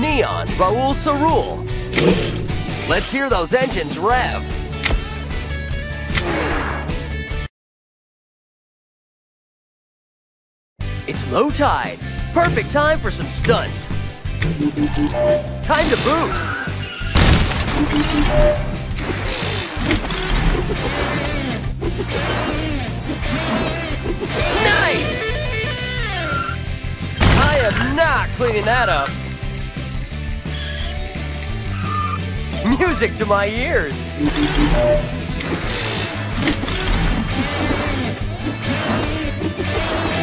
Neon, Raoul ÇaRoule. Let's hear those engines rev. It's low tide. Perfect time for some stunts. Time to boost. Nice! I am not cleaning that up. Music to my ears.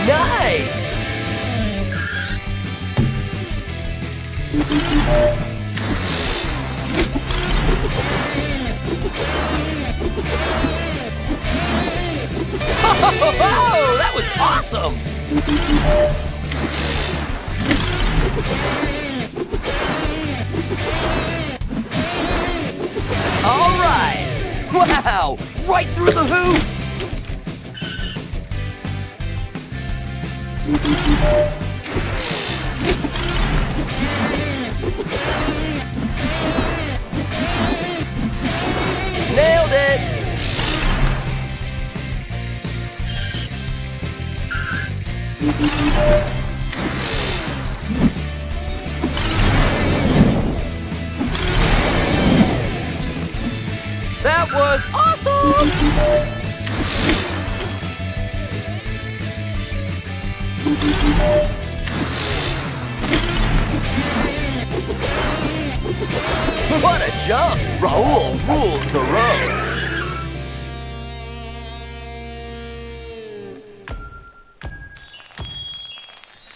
Nice! Oh, that was awesome! Wow! Right through the hoop! That was awesome! What a jump! Raoul rules the road.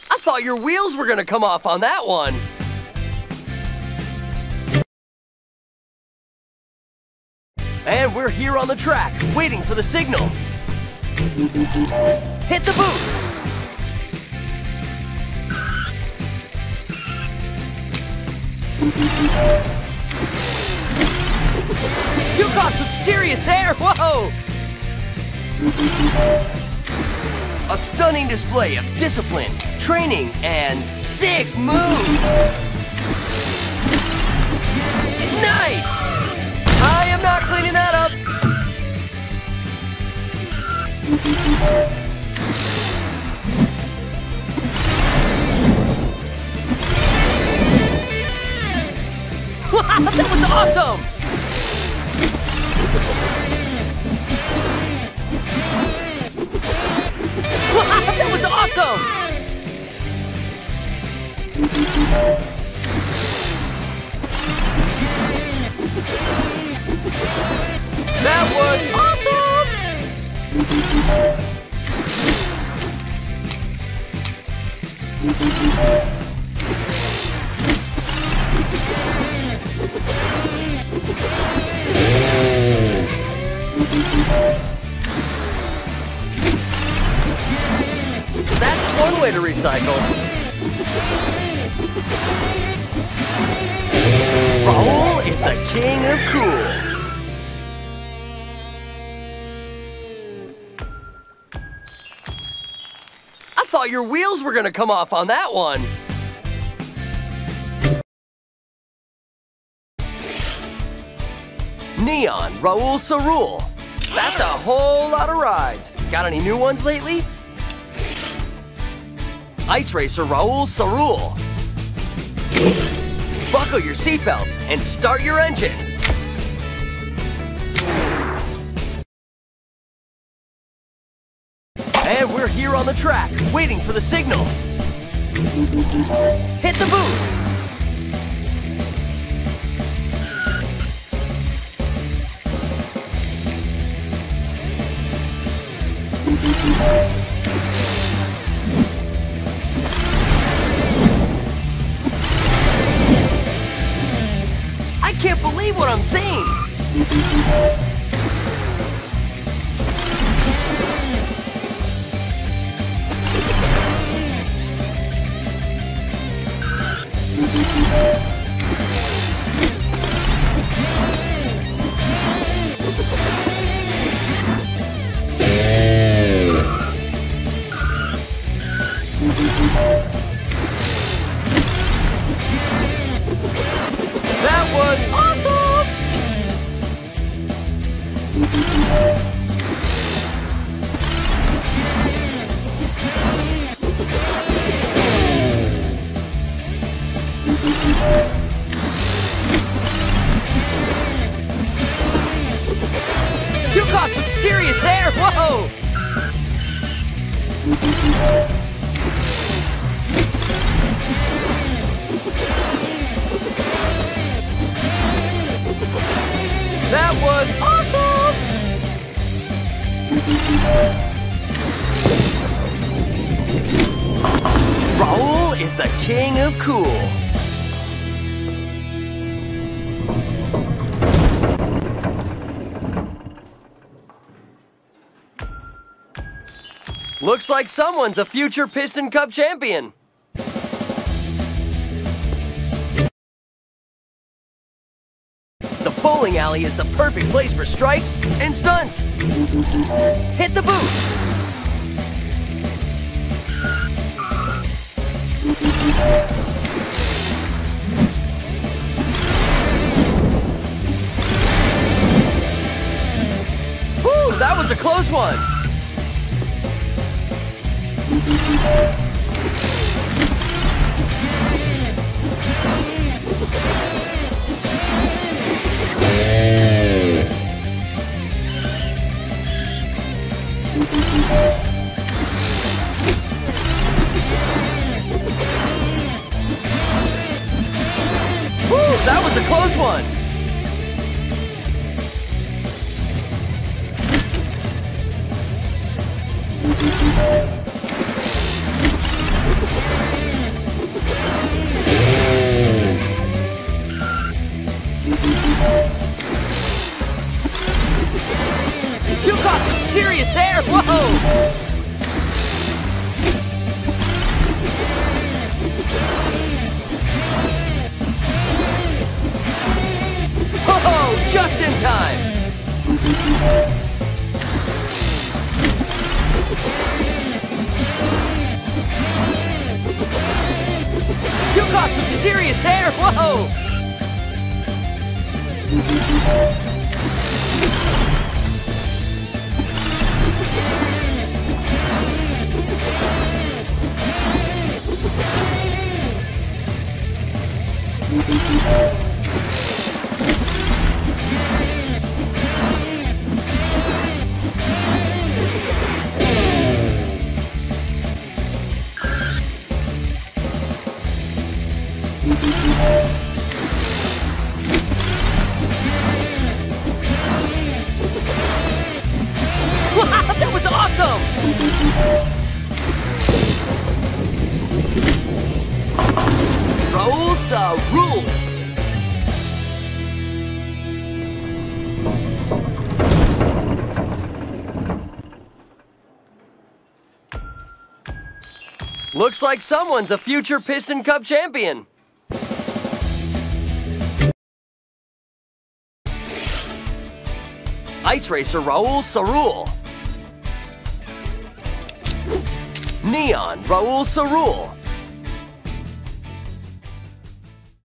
I thought your wheels were gonna come off on that one. We're here on the track, waiting for the signal. Hit the boost. You got some serious air, whoa! A stunning display of discipline, training, and sick moves. Nice! I am not cleaning up. That was awesome! that was awesome! Recycle. Raoul is the king of cool. I thought your wheels were gonna come off on that one. Neon Raoul ÇaRoule. That's a whole lot of rides. Got any new ones lately? Ice Racer Raoul ÇaRoule. Buckle your seatbelts and start your engines. And we're here on the track, waiting for the signal. Hit the boost. I what I'm seeing. Was awesome! Raoul is the king of cool. Looks like someone's a future Piston Cup champion. Bowling alley is the perfect place for strikes and stunts. Hit the boot. Whew, that was a close one. Serious hair! Whoa! Oh, just in time! You got some serious hair! Whoa! That was awesome! Rosa rules! Looks like someone's a future Piston Cup champion. Ice Racer Raoul ÇaRoule. Neon Raoul ÇaRoule.